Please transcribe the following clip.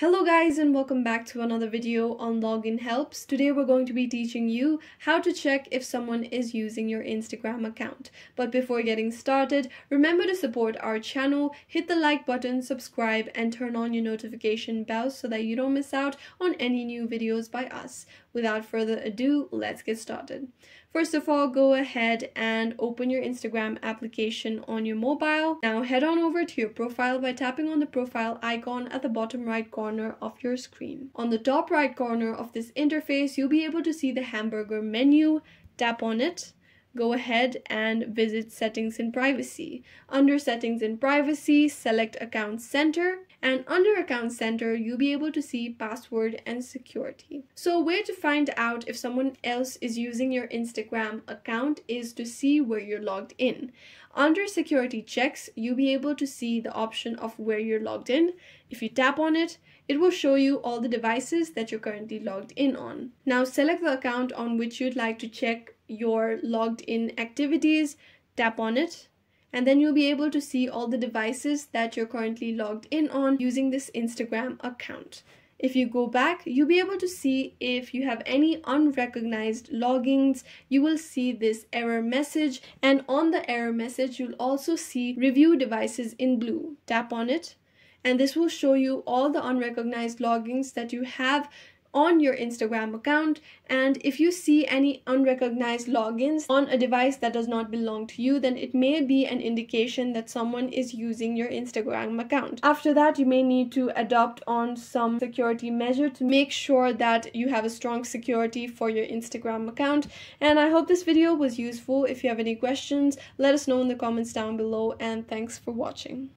Hello guys and welcome back to another video on login helps. Today we're going to be teaching you how to check if someone is using your Instagram account. But before getting started, remember to support our channel, hit the like button, subscribe and turn on your notification bell so that you don't miss out on any new videos by us. Without further ado, let's get started. First of all, go ahead and open your Instagram application on your mobile. Now head on over to your profile by tapping on the profile icon at the bottom right corner of your screen. On the top right corner of this interface, you'll be able to see the hamburger menu. Tap on it go ahead and visit settings and privacy. Under settings and privacy, select account center and under account center, you'll be able to see password and security. So where to find out if someone else is using your Instagram account is to see where you're logged in. Under security checks, you'll be able to see the option of where you're logged in. If you tap on it, it will show you all the devices that you're currently logged in on. Now select the account on which you'd like to check your logged in activities, tap on it, and then you'll be able to see all the devices that you're currently logged in on using this Instagram account. If you go back, you'll be able to see if you have any unrecognized logins. You will see this error message, and on the error message, you'll also see review devices in blue. Tap on it, and this will show you all the unrecognized logins that you have on your Instagram account and if you see any unrecognized logins on a device that does not belong to you then it may be an indication that someone is using your Instagram account. After that you may need to adopt on some security measure to make sure that you have a strong security for your Instagram account and I hope this video was useful. If you have any questions let us know in the comments down below and thanks for watching.